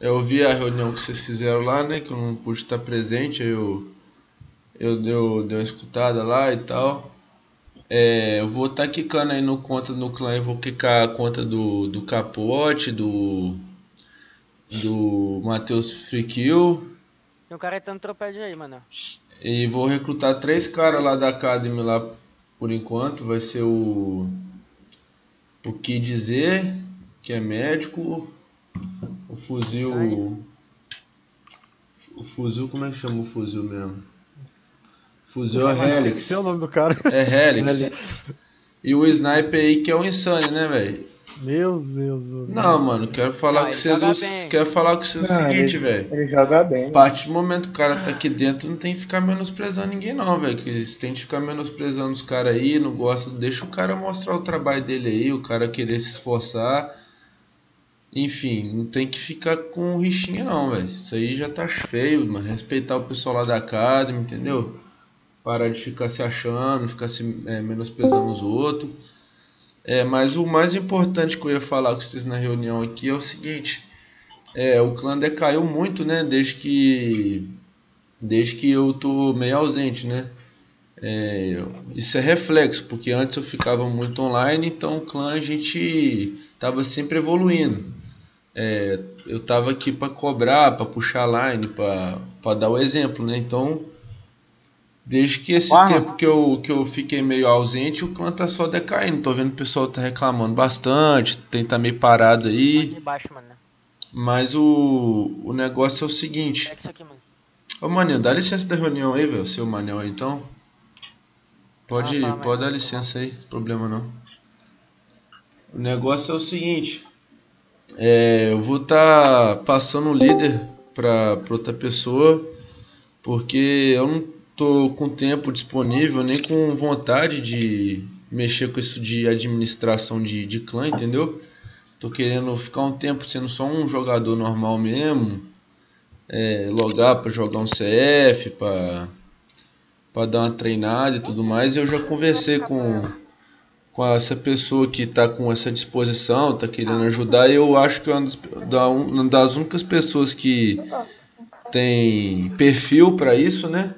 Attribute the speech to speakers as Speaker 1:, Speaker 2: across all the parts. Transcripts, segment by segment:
Speaker 1: Eu vi a reunião que vocês fizeram lá, né? Que eu não pude estar presente, aí eu, eu dei, dei uma escutada lá e tal. É, eu vou estar tá quicando aí no conta do clã, eu vou quicar a conta do, do Capote, do. Do Matheus Freakill.
Speaker 2: Tem um cara aí tropédio aí, mano.
Speaker 1: E vou recrutar três caras lá da Academy lá por enquanto. Vai ser o. O que dizer, que é médico. O fuzil. O fuzil, como é que chama o fuzil mesmo? Fuzil é Helix.
Speaker 3: é o nome do cara.
Speaker 1: É Helix. E o Sniper aí que é o Insane, né, velho?
Speaker 3: Meu Deus.
Speaker 1: Não, mano, quero falar com vocês. O, quero falar com vocês o seguinte, velho.
Speaker 4: Ele joga bem.
Speaker 1: A partir do momento que o cara tá aqui dentro, não tem que ficar menosprezando ninguém, não, velho. Que tem que ficar menosprezando os caras aí, não gosta. Deixa o cara mostrar o trabalho dele aí, o cara querer se esforçar. Enfim, não tem que ficar com rixinha, não, velho. Isso aí já tá feio, mano. Respeitar o pessoal lá da Academy, entendeu? parar de ficar se achando, ficar se é, menosprezando os outros. É, mas o mais importante que eu ia falar com vocês na reunião aqui é o seguinte: é, o clã decaiu muito, né? Desde que desde que eu tô meio ausente, né? É, isso é reflexo, porque antes eu ficava muito online, então o clã a gente tava sempre evoluindo. É, eu tava aqui para cobrar, para puxar line, para dar o exemplo, né? Então Desde que esse tempo que eu, que eu fiquei meio ausente, o clã tá só decaindo. Tô vendo o pessoal tá reclamando bastante, tem tá meio parado aí. Mas o, o negócio é o seguinte. É isso aqui, mano. Ô maninho, dá licença da reunião aí, velho. Seu manel aí então. Pode, ah, pode dar licença aí, problema não. O negócio é o seguinte. É, eu vou estar tá passando o líder pra outra pessoa. Porque eu não tô com tempo disponível, nem com vontade de mexer com isso de administração de, de clã, entendeu? Tô querendo ficar um tempo sendo só um jogador normal mesmo, é, logar para jogar um CF, para para dar uma treinada e tudo mais. Eu já conversei com com essa pessoa que está com essa disposição, está querendo ajudar. E eu acho que é uma das únicas pessoas que tem perfil para isso, né?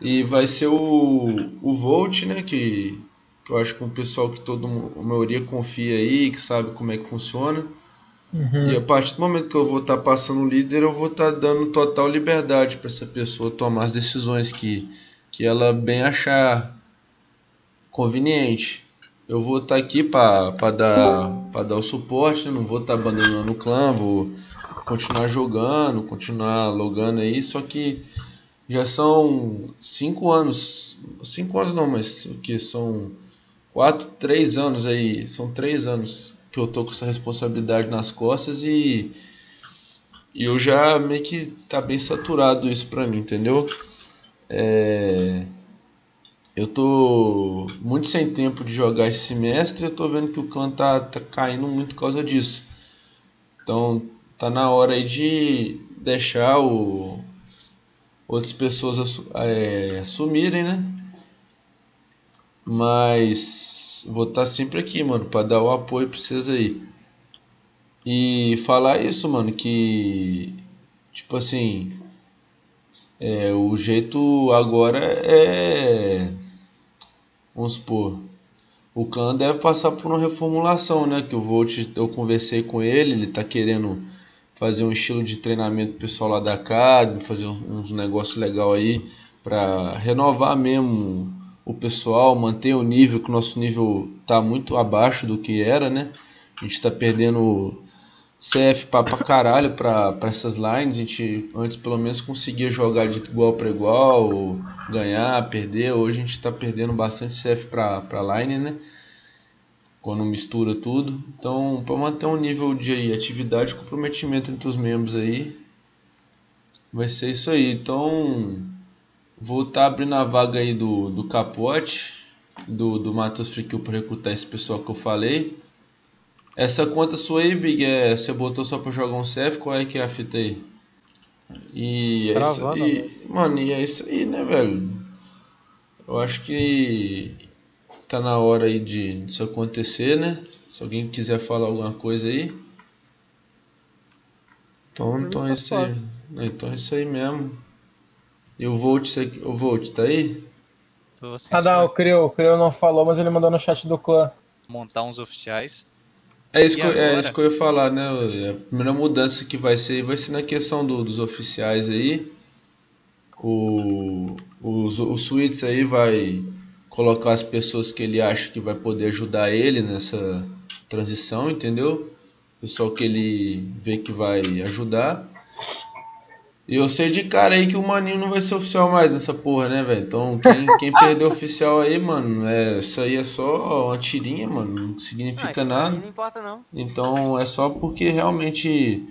Speaker 1: E vai ser o, o Volt, né? Que, que eu acho que é um pessoal que todo a maioria confia aí, que sabe como é que funciona. Uhum. E a partir do momento que eu vou estar tá passando o líder, eu vou estar tá dando total liberdade para essa pessoa tomar as decisões que, que ela bem achar conveniente. Eu vou estar tá aqui para dar, dar o suporte, não vou estar tá abandonando o clã, vou continuar jogando, continuar logando aí, só que já são cinco anos, cinco anos não, mas o que são quatro, três anos aí, são três anos que eu tô com essa responsabilidade nas costas e, e eu já meio que tá bem saturado isso pra mim, entendeu? É, eu tô muito sem tempo de jogar esse semestre, eu tô vendo que o clã tá, tá caindo muito por causa disso. Então tá na hora aí de deixar o outras pessoas é, assumirem, né? Mas vou estar tá sempre aqui, mano, para dar o apoio pra vocês aí. E falar isso, mano, que tipo assim, é, o jeito agora é vamos supor, o clã deve passar por uma reformulação, né? Que o Volt, eu conversei com ele, ele tá querendo fazer um estilo de treinamento pessoal lá da Academy, fazer uns negócios legal aí para renovar mesmo o pessoal, manter o nível, que o nosso nível tá muito abaixo do que era, né? A gente está perdendo CF pra, pra caralho pra, essas lines. A gente antes pelo menos conseguia jogar de igual para igual, ganhar, perder. Hoje a gente está perdendo bastante CF pra, pra line, né? quando mistura tudo. Então, para manter um nível de atividade e comprometimento entre os membros aí, vai ser isso aí. Então, vou estar tá abrindo a vaga aí do, do capote, do, do Matheus Friquil para recrutar esse pessoal que eu falei. Essa conta sua aí, Big, é, você botou só para jogar um CF? Qual é que é a fita aí? E é isso aí, né? mano, e é isso aí, né, velho? Eu acho que tá na hora aí de isso acontecer, né? Se alguém quiser falar alguma coisa aí. Então, então é isso aí. Então é isso aí mesmo. E o Volt, o Volt, tá aí?
Speaker 4: Tô
Speaker 3: Ah, não, o Creu, o Creu não falou, mas ele mandou no chat do clã.
Speaker 4: montar uns oficiais.
Speaker 1: É isso, que, eu- é
Speaker 4: agora?
Speaker 1: isso que eu ia falar, né? A primeira mudança que vai ser vai ser na questão do- dos oficiais aí. O, os, o Suítes aí vai colocar as pessoas que ele acha que vai poder ajudar ele nessa transição, entendeu? Pessoal que ele vê que vai ajudar. E eu sei de cara aí que o Maninho não vai ser oficial mais nessa porra, né, velho? Então quem, quem perdeu oficial aí, mano, é, isso aí é só uma tirinha, mano. Não
Speaker 2: Ah,
Speaker 1: significa
Speaker 2: isso pra
Speaker 1: nada.
Speaker 2: Não importa não.
Speaker 1: Então é só porque realmente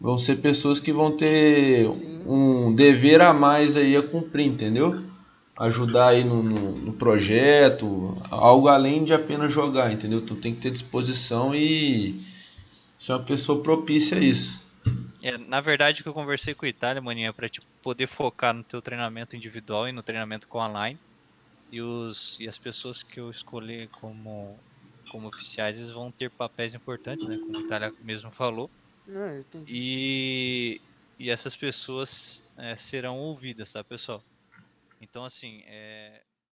Speaker 1: vão ser pessoas que vão ter um dever a mais aí a cumprir, entendeu? Ajudar aí no, no, no projeto, algo além de apenas jogar, entendeu? Tu tem que ter disposição e ser uma pessoa propícia a isso.
Speaker 4: É, na verdade, que eu conversei com o Itália, maninho, é pra tipo, poder focar no teu treinamento individual e no treinamento com online. E, os, e as pessoas que eu escolhi como, como oficiais, eles vão ter papéis importantes, né? Como o Itália mesmo falou.
Speaker 2: Não, eu entendi.
Speaker 4: E, e essas pessoas é, serão ouvidas, tá, pessoal? Então, assim, é,